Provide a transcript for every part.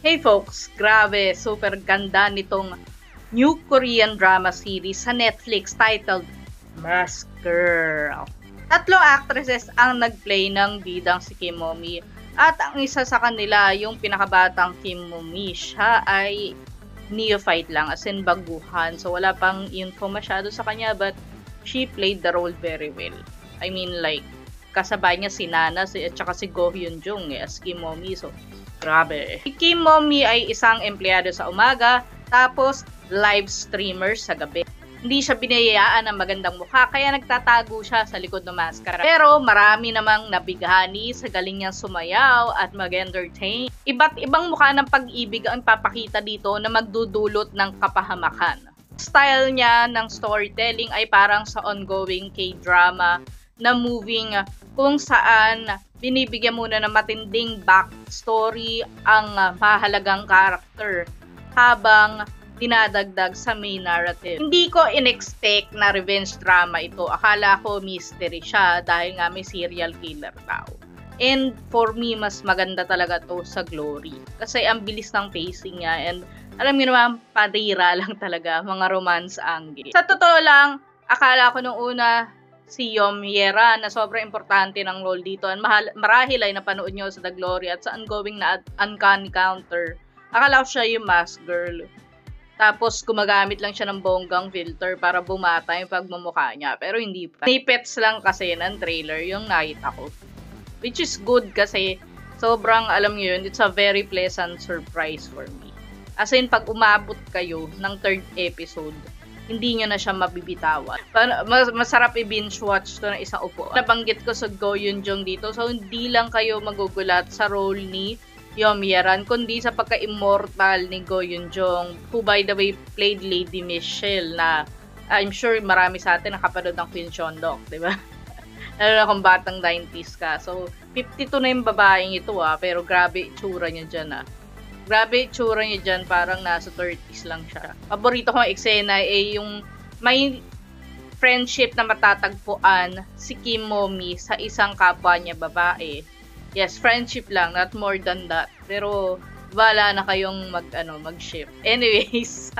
Hey folks, grabe, super ganda nitong new Korean drama series sa Netflix titled Mask Girl. Tatlong actresses ang nagplay ng bidang si Kim Momi at ang isa sa kanila, yung pinakabatang Kim Momi, siya ay neophyte lang, as in baguhan. So wala pang info masyado sa kanya but she played the role very well. I mean like, kasabay niya si Nana si, at saka si Go Hyun Jung eh, as Kim Momi. So Grabe. Si Kim Mommy ay isang empleyado sa umaga, tapos live streamer sa gabi. Hindi siya binayaan ng magandang mukha, kaya nagtatago siya sa likod ng maskara. Pero marami namang nabighani sa galing niyang sumayaw at mag-entertain. Iba't ibang mukha ng pag-ibig ang papakita dito na magdudulot ng kapahamakan. Style niya ng storytelling ay parang sa ongoing K-drama na moving kung saan binibigyan muna ng matinding backstory ang uh, mahalagang character habang dinadagdag sa main narrative. Hindi ko in-expect na revenge drama ito. Akala ko mystery siya dahil nga may serial killer daw. And for me, mas maganda talaga to sa Glory. Kasi ang bilis ng pacing niya and alam niyo naman, padira lang talaga, mga romance angle. Sa totoo lang, akala ko nung una, si Yom Yera na sobrang importante ng role dito. And mahal, marahil ay napanood nyo sa The Glory at sa ongoing na Uncanny Counter. Akala ko siya yung mask girl. Tapos, gumagamit lang siya ng bonggang filter para bumata yung pagmumukha niya. Pero hindi pa. Snippets lang kasi ng trailer yung nakita ko. Which is good kasi sobrang, alam nyo yun, it's a very pleasant surprise for me. As in, pag umabot kayo ng third episode, hindi nyo na siya mabibitawan. Mas, masarap i-binge watch to ng isang upo. Nabanggit ko sa Go Yun Jong dito, so hindi lang kayo magugulat sa role ni Yom Yaran, kundi sa pagka-immortal ni Go Yun Jong, who by the way played Lady Michelle na I'm sure marami sa atin nakapanood ng Queen Shondok, di ba? Lalo na kung batang 90s ka. So, 52 na yung babaeng ito ah, pero grabe itsura niya dyan ah. Grabe, tsura niya dyan, parang nasa 30s lang siya. Paborito kong eksena ay yung may friendship na matatagpuan si Kim Momi sa isang kapwa niya babae. Yes, friendship lang, not more than that. Pero, wala na kayong mag, ano, mag-ship. Anyways,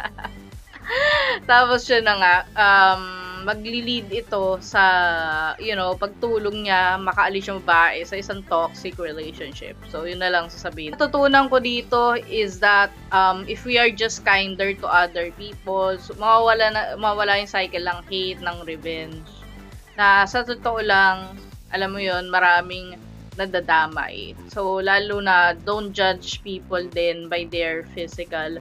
tapos siya na nga, um, magli-lead ito sa, you know, pagtulong niya makaalis yung babae sa isang toxic relationship. So, yun na lang sasabihin. Natutunan ko dito is that um, if we are just kinder to other people, so, mawawala, na, mawawala yung cycle ng hate, ng revenge. Na sa totoo lang, alam mo yun, maraming nadadamay. So, lalo na don't judge people din by their physical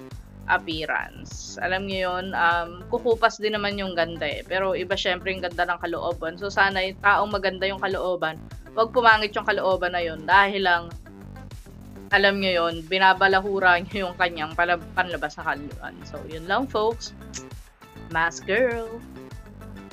appearance. Alam niyo yun, um, kukupas din naman yung ganda eh. Pero iba syempre yung ganda ng kalooban. So sana yung taong maganda yung kalooban, wag pumangit yung kalooban na yun dahil lang alam niyo yon binabalahura niyo yung kanyang panlabas sa kaluan. So, yun lang folks. Mask Girl.